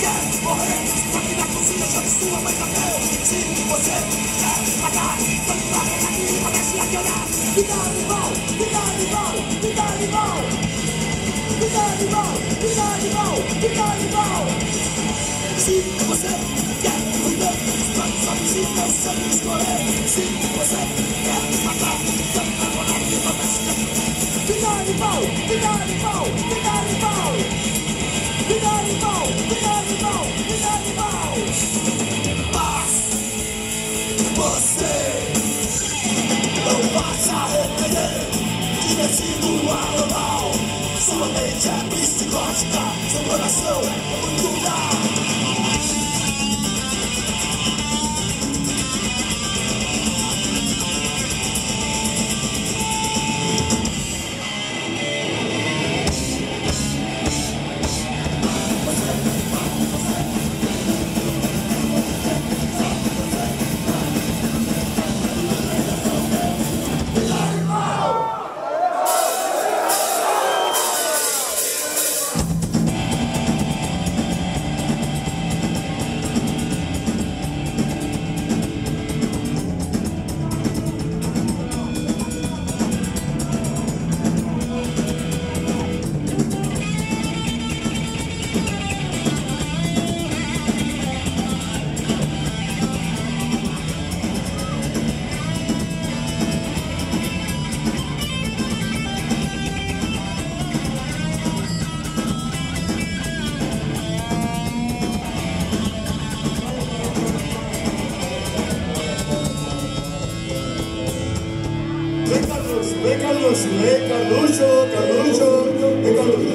quer morrer Só que na cozinha chora sua mãe papel Se você quer pagar Quando paga aqui, comece a chorar Vida animal, vida animal, vida animal Vida animal, vida animal, vida animal Se você quer viver Quando só precisa, você escolher Se você quer anormal. Sua mente é psicótica, seu coração é cultural. Λε καλούς, λε καλούσο, καλούσο, λε καλούσο.